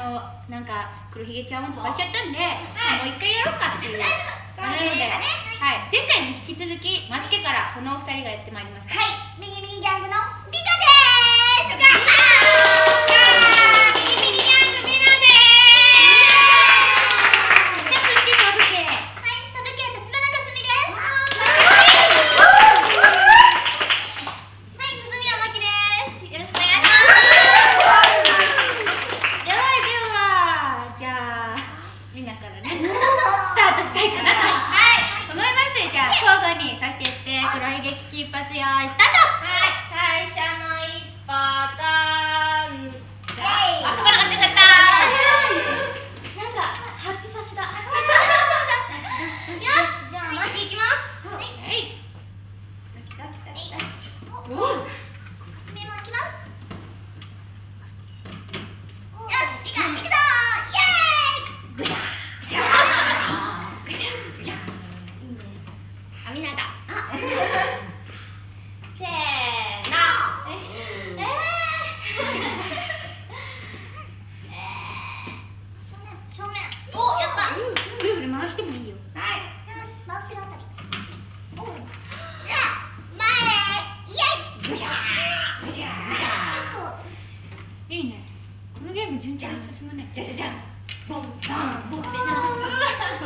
のなんか黒ひげちゃんを飛ばしちゃったんで、はい、もう一回やろうかっていうので、はい、前回に引き続きマツケからこのお二人がやってまいりました。はい。右右ギャングのにてってスタート。はい最初の一歩といいね。このゲーム順調に進むね。じゃじゃじゃん。ボンボンボン。